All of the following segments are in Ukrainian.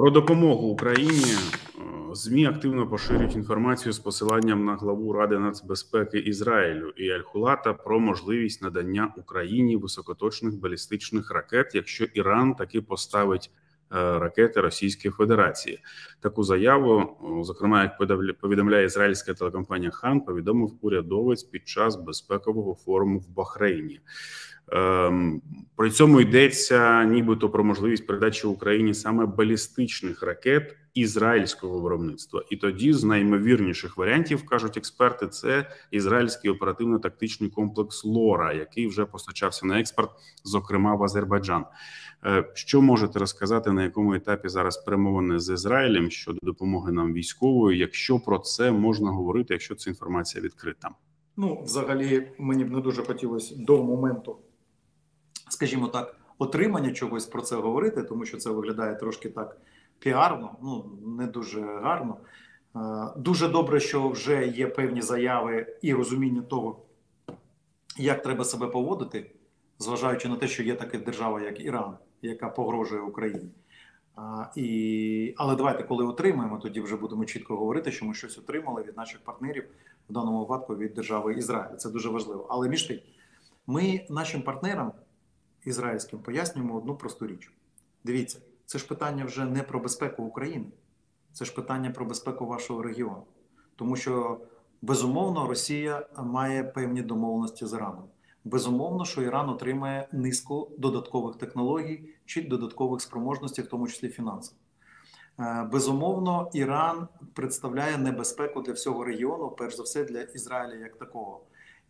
Про допомогу Україні е, змі активно поширюють інформацію з посиланням на главу Ради нацбезпеки Ізраїлю і Аль-Хулата про можливість надання Україні високоточних балістичних ракет, якщо Іран таки поставить е, ракети Російської Федерації. Таку заяву, зокрема, як повідомляє ізраїльська телекомпанія Хан, повідомив урядовець під час безпекового форуму в Бахрейні. Ем, при цьому йдеться, нібито про можливість передачі Україні саме балістичних ракет ізраїльського виробництва, і тоді з найімовірніших варіантів кажуть експерти, це ізраїльський оперативно-тактичний комплекс Лора, який вже постачався на експорт, зокрема в Азербайджан. Е, що можете розказати на якому етапі зараз перемовини з Ізраїлем щодо допомоги нам військової, якщо про це можна говорити, якщо ця інформація відкрита? Ну, взагалі, мені б не дуже хотілося до моменту скажімо так, отримання чогось про це говорити, тому що це виглядає трошки так піарно, ну не дуже гарно. Е, дуже добре, що вже є певні заяви і розуміння того, як треба себе поводити, зважаючи на те, що є така держава, як Іран, яка погрожує Україні. А, і, Але давайте, коли отримаємо, тоді вже будемо чітко говорити, що ми щось отримали від наших партнерів, в даному випадку від держави Ізраїль. Це дуже важливо. Але між тим, ми нашим партнерам ізраїльським пояснюємо одну просту річ. Дивіться, це ж питання вже не про безпеку України, це ж питання про безпеку вашого регіону. Тому що безумовно Росія має певні домовленості з Іраном. Безумовно, що Іран отримає низку додаткових технологій чи додаткових спроможностей, в тому числі фінансових. Е, безумовно, Іран представляє небезпеку для всього регіону, перш за все для Ізраїля як такого.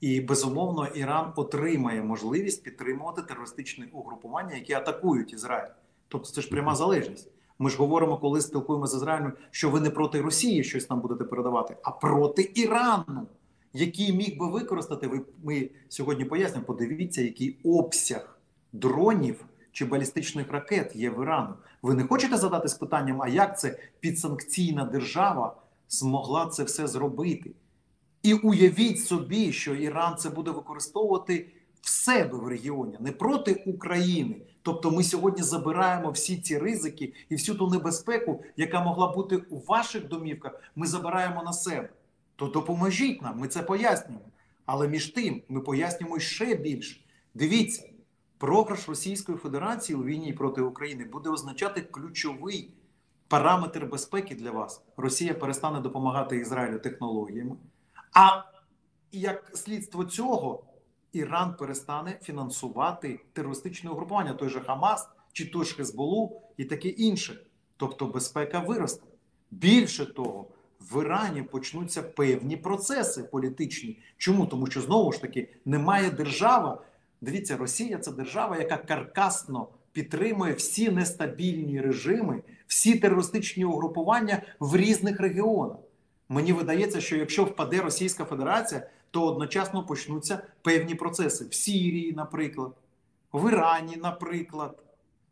І безумовно Іран отримає можливість підтримувати терористичні угрупування, які атакують Ізраїль. Тобто це ж пряма залежність. Ми ж говоримо, коли спілкуємося з Ізраїлем, що ви не проти Росії щось нам будете передавати, а проти Ірану, який міг би використати. Ви ми сьогодні пояснимо. Подивіться, який обсяг дронів чи балістичних ракет є в Ірану. Ви не хочете задати з питанням, а як це підсанкційна держава змогла це все зробити? І уявіть собі, що Іран це буде використовувати в себе в регіоні, не проти України. Тобто ми сьогодні забираємо всі ці ризики і всю ту небезпеку, яка могла бути у ваших домівках, ми забираємо на себе. То допоможіть нам, ми це пояснюємо. Але між тим ми пояснюємо ще більше. Дивіться, програш Російської Федерації у війні проти України буде означати ключовий параметр безпеки для вас. Росія перестане допомагати Ізраїлю технологіями. А як слідство цього, Іран перестане фінансувати терористичне угрупування, той же Хамас чи той ж Хезболу і таке інше. Тобто безпека виросте. Більше того, в Ірані почнуться певні процеси політичні. Чому? Тому що знову ж таки немає держава. Дивіться, Росія це держава, яка каркасно підтримує всі нестабільні режими, всі терористичні угрупування в різних регіонах. Мені видається, що якщо впаде Російська Федерація, то одночасно почнуться певні процеси в Сірії, наприклад, в Ірані, наприклад,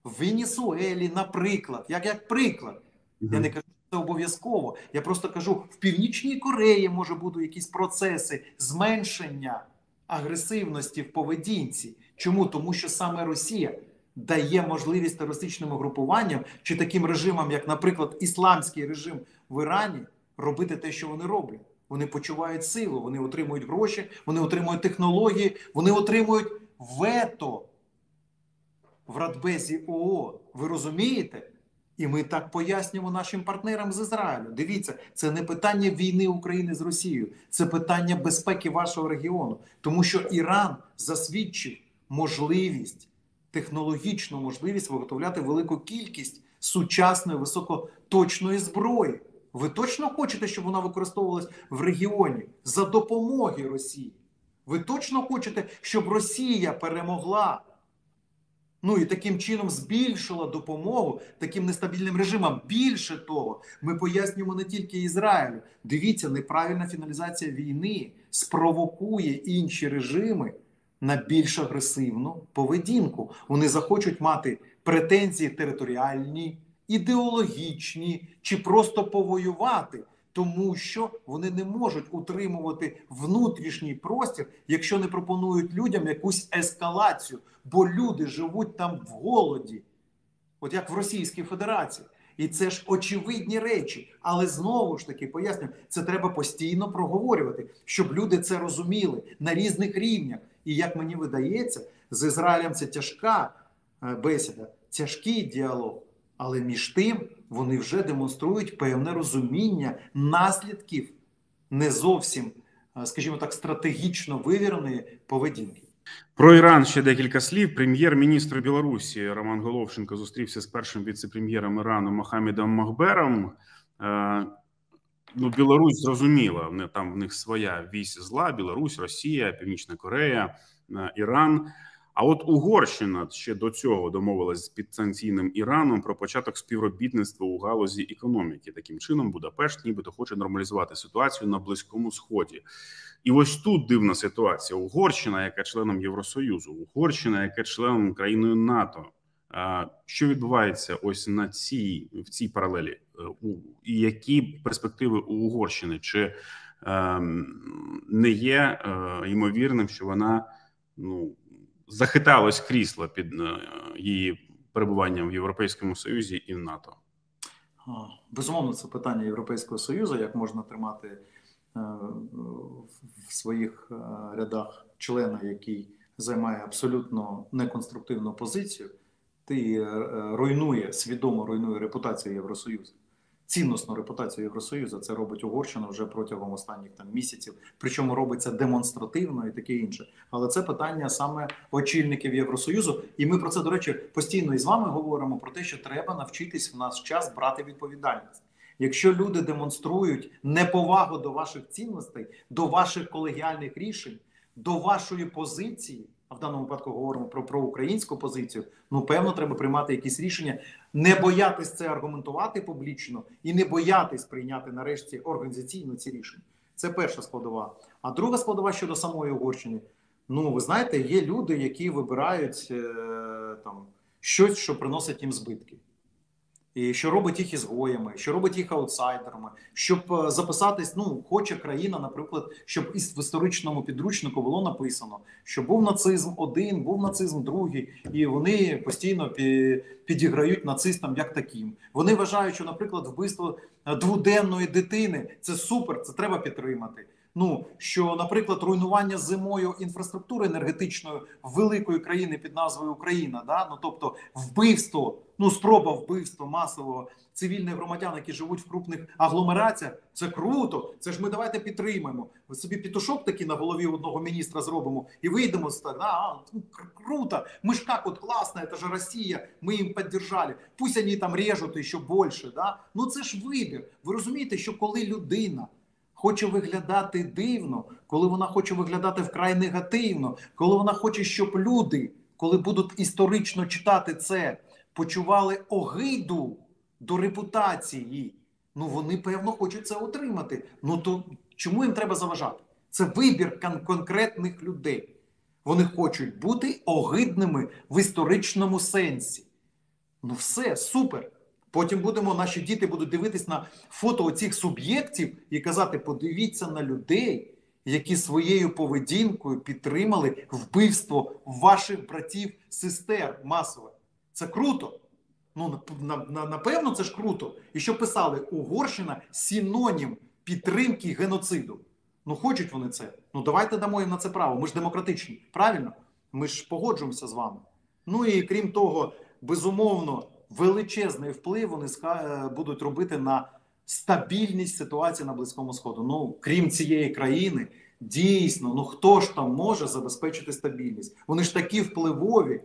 в Венесуелі, наприклад, як як приклад. Mm Я не кажу, що це обов'язково. Я просто кажу, в Північній Кореї може бути якісь процеси зменшення агресивності в поведінці. Чому? Тому що саме Росія дає можливість терористичним угрупуванням чи таким режимам, як, наприклад, ісламський режим в Ірані робити те, що вони роблять. Вони почувають силу, вони отримують гроші, вони отримують технології, вони отримують вето в Радбезі ООН. Ви розумієте? І ми так пояснюємо нашим партнерам з Ізраїлю. Дивіться, це не питання війни України з Росією, це питання безпеки вашого регіону, тому що Іран засвідчив можливість, технологічну можливість виготовляти велику кількість сучасної високоточної зброї. Ви точно хочете, щоб вона використовувалась в регіоні за допомоги Росії? Ви точно хочете, щоб Росія перемогла? Ну і таким чином збільшила допомогу таким нестабільним режимам. Більше того, ми пояснюємо не тільки Ізраїлю. Дивіться, неправильна фіналізація війни спровокує інші режими на більш агресивну поведінку. Вони захочуть мати претензії територіальні ідеологічні чи просто повоювати, тому що вони не можуть утримувати внутрішній простір, якщо не пропонують людям якусь ескалацію, бо люди живуть там в голоді, от як в Російській Федерації. І це ж очевидні речі. Але знову ж таки пояснюю, це треба постійно проговорювати, щоб люди це розуміли на різних рівнях. І як мені видається, з Ізраїлем це тяжка е, бесіда, тяжкий діалог. Але між тим вони вже демонструють певне розуміння наслідків не зовсім, е, скажімо так, стратегічно вивіреної поведінки. Про Іран ще декілька слів. Прем'єр-міністр Білорусі Роман Головченко зустрівся з першим віце-прем'єром Ірану Мохамедом Махбером. Е, ну, Білорусь зрозуміла, вони там в них своя вісь зла: Білорусь, Росія, Північна Корея, е, Іран. А от Угорщина ще до цього домовилась з підсанкційним Іраном про початок співробітництва у галузі економіки. Таким чином, Будапешт, нібито хоче нормалізувати ситуацію на близькому сході. І ось тут дивна ситуація: Угорщина, яка членом Євросоюзу, Угорщина, яка членом країною НАТО. Що відбувається ось на цій в цій паралелі? Е, і які перспективи у Угорщини? Чи е, не є е, ймовірним, що вона ну захиталось крісло під е, її перебуванням в Європейському Союзі і в НАТО? Безумовно, це питання Європейського Союзу, як можна тримати е, в своїх е, рядах члена, який займає абсолютно неконструктивну позицію, ти руйнує свідомо руйнує репутацію Євросоюзу цінностну репутацію Євросоюзу. Це робить Угорщина вже протягом останніх там місяців. Причому робиться демонстративно і таке інше. Але це питання саме очільників Євросоюзу. І ми про це, до речі, постійно із вами говоримо про те, що треба навчитись в наш час брати відповідальність. Якщо люди демонструють неповагу до ваших цінностей, до ваших колегіальних рішень, до вашої позиції а в даному випадку говоримо про проукраїнську позицію. Ну певно, треба приймати якісь рішення, не боятись це аргументувати публічно і не боятись прийняти нарешті організаційно ці рішення. Це перша складова. А друга складова щодо самої Угорщини. Ну, ви знаєте, є люди, які вибирають е, там щось, що приносить їм збитки і що робить їх ізгоями, що робить їх аутсайдерами, щоб е, записатись. Ну хоче країна, наприклад, щоб в історичному підручнику було написано, що був нацизм один, був нацизм другий, і вони постійно підіграють нацистам як таким. Вони вважають, що, наприклад, вбивство е, дводенної дитини це супер, це треба підтримати. Ну що, наприклад, руйнування зимою інфраструктури енергетичної великої країни під назвою Україна, да ну тобто вбивство, ну спроба вбивства масового цивільних громадян, які живуть в крупних агломераціях, це круто. Це ж ми давайте підтримаємо. Ви собі пітушок такий на голові одного міністра зробимо і вийдемо з так. А, ну, круто. Ми ж як от класно, це ж Росія. Ми їм підтримали. Пусть вони там режуть ще більше. Да? Ну це ж вибір. Ви розумієте, що коли людина хоче виглядати дивно, коли вона хоче виглядати вкрай негативно, коли вона хоче, щоб люди, коли будуть історично читати це, почували огиду до репутації. Ну вони певно хочуть це отримати. Ну то чому їм треба заважати? Це вибір кон конкретних людей. Вони хочуть бути огидними в історичному сенсі. Ну, все, супер. Потім будемо, наші діти будуть дивитись на фото цих суб'єктів і казати: подивіться на людей, які своєю поведінкою підтримали вбивство ваших братів, сестер масове. Це круто. Ну напевно, це ж круто. І що писали Угорщина синонім підтримки геноциду. Ну, хочуть вони це. Ну давайте дамо їм на це право. Ми ж демократичні. Правильно? Ми ж погоджуємося з вами. Ну і крім того, безумовно величезний вплив вони е, будуть робити на стабільність ситуації на близькому сходу. Ну крім цієї країни, дійсно, ну хто ж там може забезпечити стабільність? Вони ж такі впливові.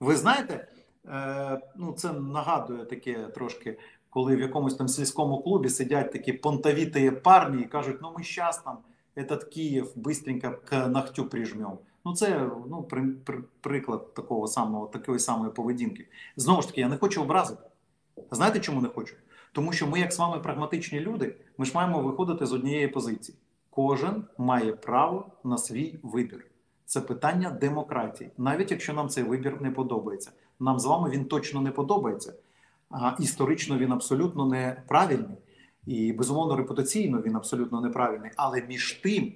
Ви знаєте, е, ну це нагадує таке трошки. Коли в якомусь там сільському клубі сидять такі понтовітые парні і кажуть, ну ми зараз там этот Київ быстренько к ногтю прижмемо. Ну, це ну, при, при, приклад такого самого, такої самої поведінки. Знову ж таки, я не хочу образити. Знаєте, чому не хочу? Тому що ми, як з вами прагматичні люди, ми ж маємо виходити з однієї позиції. Кожен має право на свій вибір. Це питання демократії, навіть якщо нам цей вибір не подобається. Нам з вами він точно не подобається. А історично він абсолютно неправильний. І безумовно репутаційно він абсолютно неправильний. Але між тим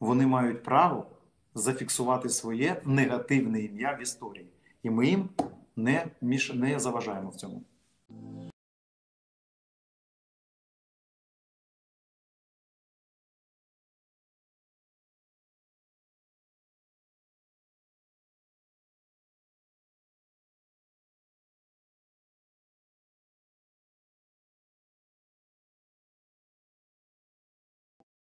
вони мають право зафіксувати своє негативне ім'я в історії, і ми їм не між не заважаємо в цьому.